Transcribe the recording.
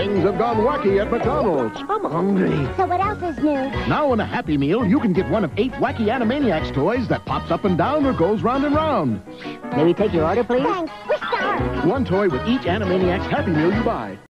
Things have gone wacky at McDonald's. I'm hungry. So what else is new? Now in a Happy Meal, you can get one of eight wacky Animaniacs toys that pops up and down or goes round and round. May we take your order, please? Thanks. We're starved. One toy with each Animaniacs Happy Meal you buy.